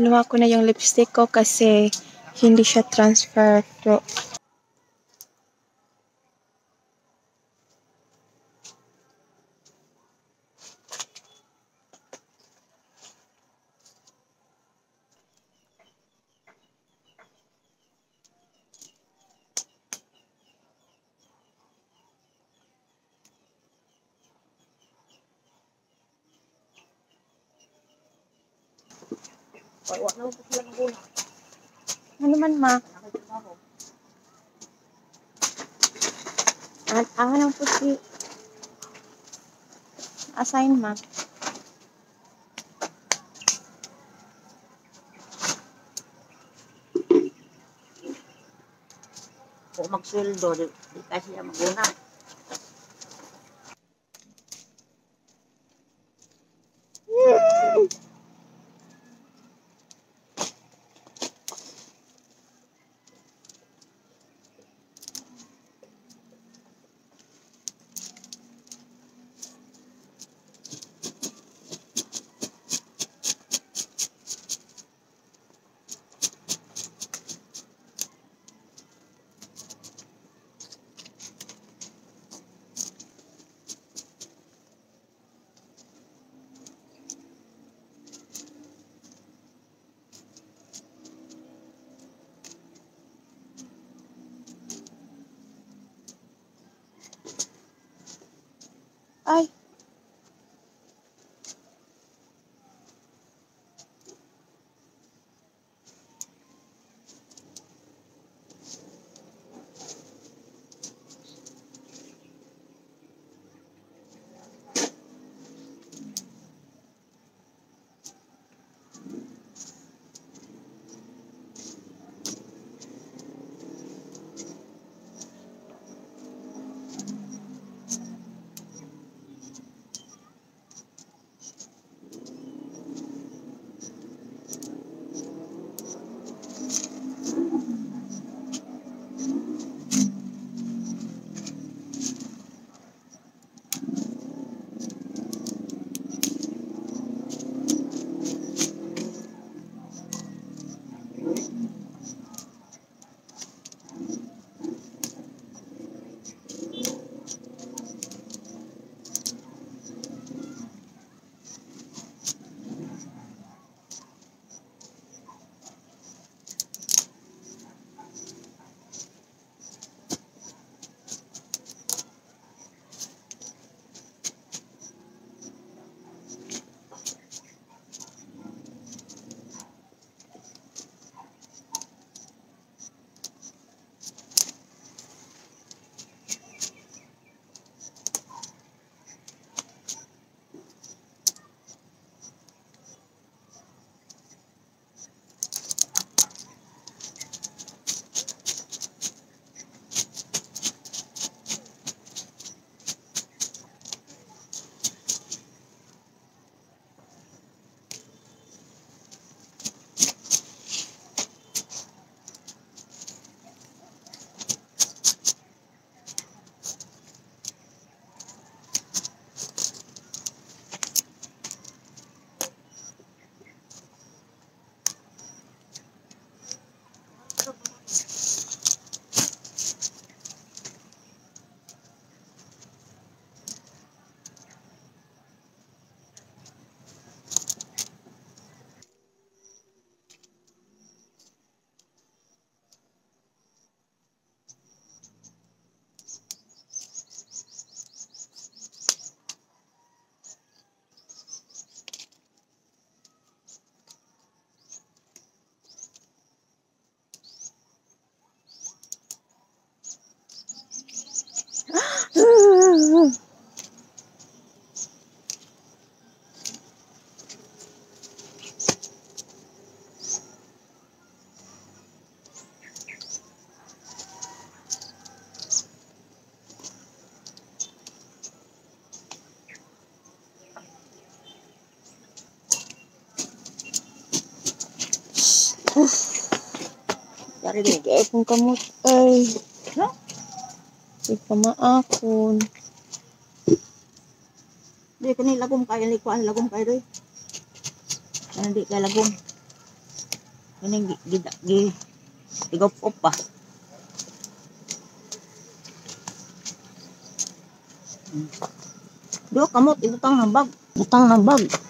kinuha ko na yung lipstick ko kasi hindi siya transfer. Pero, ano man ma? At ah, lang po si assign ma. Kung magsweldo, di, di kasi siya maguna. Dari din. Kaya kung kamot ay. Di ka maakon. Di kani lagom kayo likuan lagom kayo doy. Ano di kay lagom. Ini gi gi gi igop op pa. Do kamot ibutang ng bag. Butang ng bag.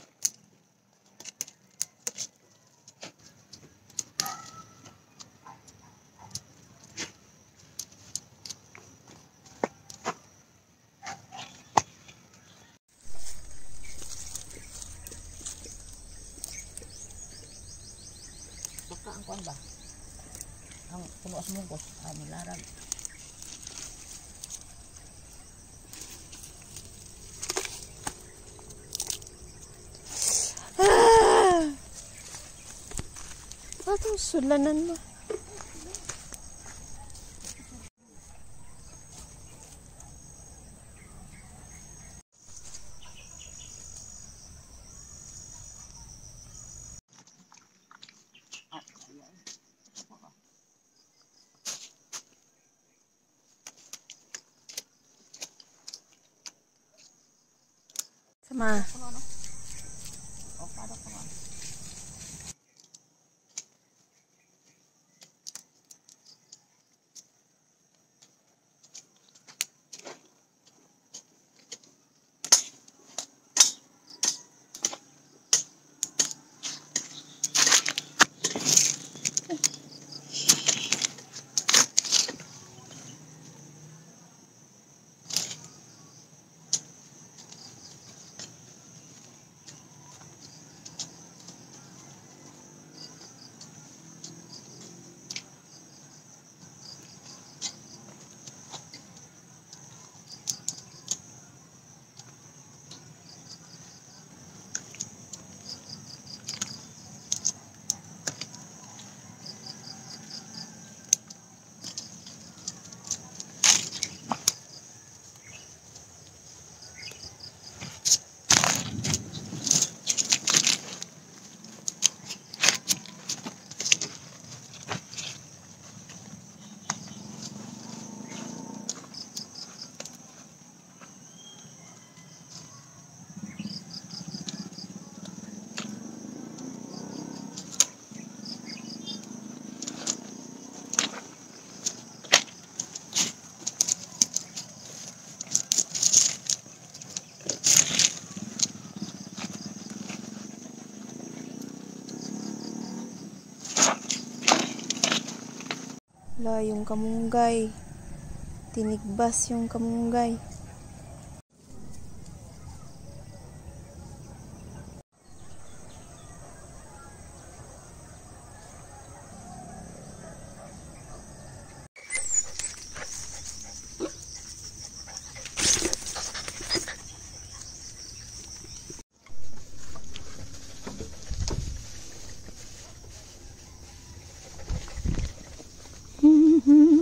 kuan ba? Ang puno sa mungkos. Ah, nilarag. Ah! Atong sulanan mo. Come on. Wala yung kamunggay. Tinigbas yung kamunggay.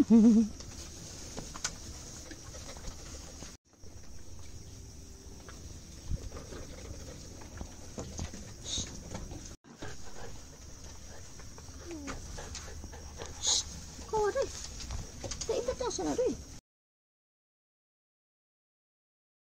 哼哼哼